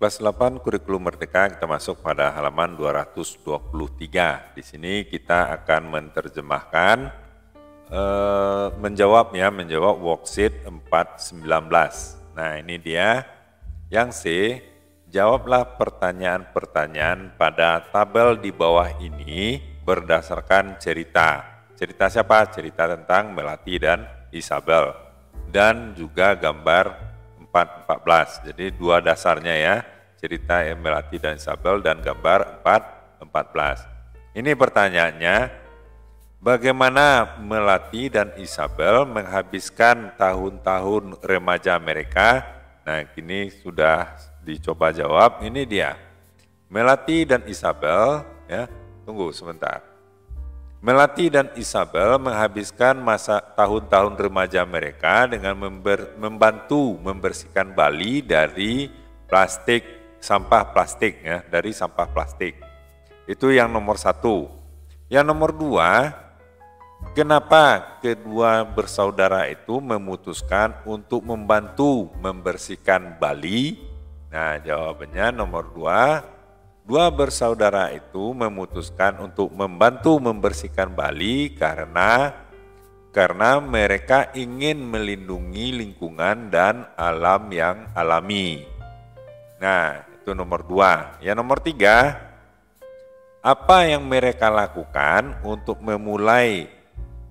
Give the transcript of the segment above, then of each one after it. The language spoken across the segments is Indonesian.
kelas 8 kurikulum merdeka kita masuk pada halaman 223. Di sini kita akan menerjemahkan eh, menjawab ya, menjawab worksheet 419. Nah, ini dia yang C, jawablah pertanyaan-pertanyaan pada tabel di bawah ini berdasarkan cerita. Cerita siapa? Cerita tentang Melati dan Isabel dan juga gambar 4.14. Jadi dua dasarnya ya, cerita Melati dan Isabel dan gambar 4.14. Ini pertanyaannya, bagaimana Melati dan Isabel menghabiskan tahun-tahun remaja mereka? Nah, kini sudah dicoba jawab. Ini dia. Melati dan Isabel, ya, tunggu sebentar. Melati dan Isabel menghabiskan masa tahun-tahun remaja mereka dengan member, membantu membersihkan Bali dari plastik, sampah plastik ya, dari sampah plastik. Itu yang nomor satu. Yang nomor dua, kenapa kedua bersaudara itu memutuskan untuk membantu membersihkan Bali? Nah jawabannya nomor dua, Dua bersaudara itu memutuskan untuk membantu membersihkan Bali karena karena mereka ingin melindungi lingkungan dan alam yang alami. Nah, itu nomor dua. Yang nomor tiga, apa yang mereka lakukan untuk memulai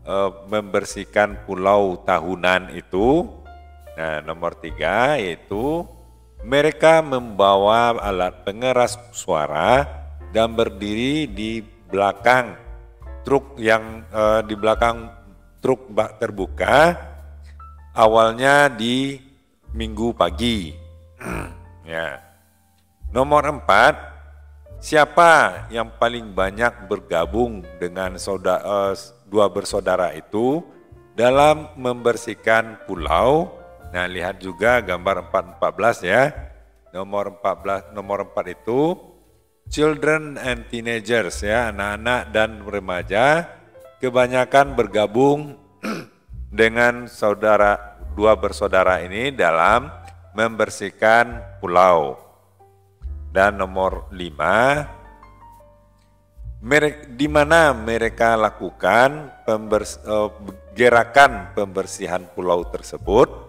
e, membersihkan pulau tahunan itu? Nah, nomor tiga yaitu mereka membawa alat pengeras suara dan berdiri di belakang truk yang eh, di belakang truk bak terbuka awalnya di minggu pagi. ya. Nomor empat, siapa yang paling banyak bergabung dengan saudara, eh, dua bersaudara itu dalam membersihkan pulau Nah, lihat juga gambar 414 ya. Nomor 14 nomor 4 itu children and teenagers ya, anak-anak dan remaja kebanyakan bergabung dengan saudara dua bersaudara ini dalam membersihkan pulau. Dan nomor 5 di mana mereka lakukan pembers, uh, gerakan pembersihan pulau tersebut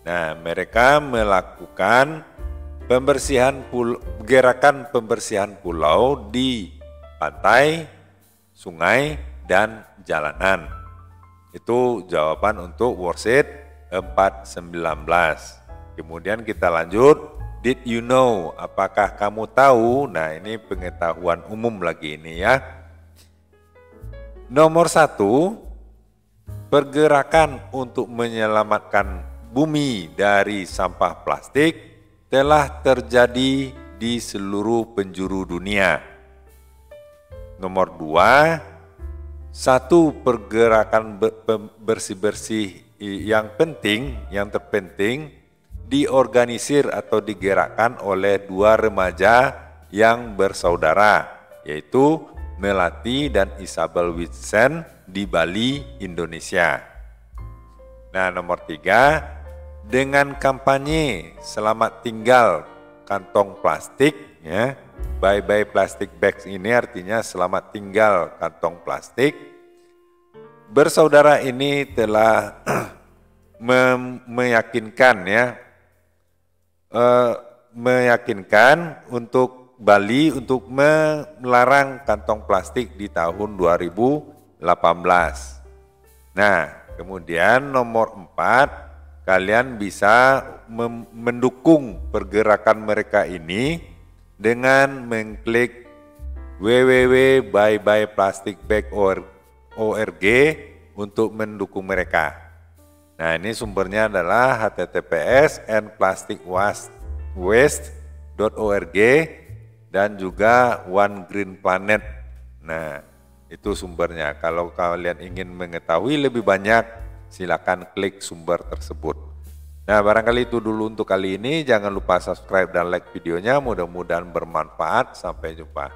Nah, mereka melakukan pembersihan pul gerakan pembersihan pulau di pantai, sungai, dan jalanan. Itu jawaban untuk worksheet 419. Kemudian kita lanjut, did you know? Apakah kamu tahu? Nah, ini pengetahuan umum lagi ini ya. Nomor satu, pergerakan untuk menyelamatkan bumi dari sampah plastik telah terjadi di seluruh penjuru dunia. Nomor dua, satu pergerakan bersih-bersih yang penting, yang terpenting diorganisir atau digerakkan oleh dua remaja yang bersaudara, yaitu Melati dan Isabel Witsen di Bali, Indonesia. Nah, nomor tiga, dengan kampanye selamat tinggal kantong plastik ya. Bye bye plastic bags ini artinya selamat tinggal kantong plastik. Bersaudara ini telah meyakinkan ya. Uh, meyakinkan untuk Bali untuk melarang kantong plastik di tahun 2018. Nah, kemudian nomor 4 kalian bisa mendukung pergerakan mereka ini dengan mengklik www.buybuy.plasticbag.org untuk mendukung mereka. Nah ini sumbernya adalah https andplasticwaste.org dan juga One Green Planet. Nah itu sumbernya. Kalau kalian ingin mengetahui lebih banyak silakan klik sumber tersebut. Nah barangkali itu dulu untuk kali ini, jangan lupa subscribe dan like videonya, mudah-mudahan bermanfaat, sampai jumpa.